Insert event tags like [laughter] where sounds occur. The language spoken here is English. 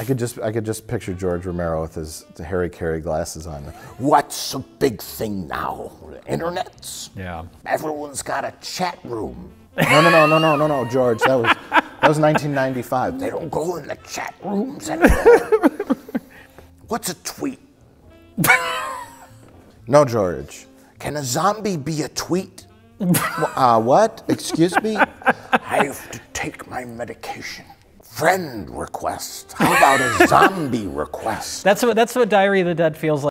I could just I could just picture George Romero with his Harry Caray glasses on. What's a big thing now? Internets? Yeah. Everyone's got a chat room. No, no, no, no, no, no, no, George. That was that was 1995. They don't go in the chat rooms anymore. What's a tweet? No, George. Can a zombie be a tweet? Uh, what? Excuse me? I have to take my medication. Friend request. How about a [laughs] zombie request? That's what that's what Diary of the Dead feels like.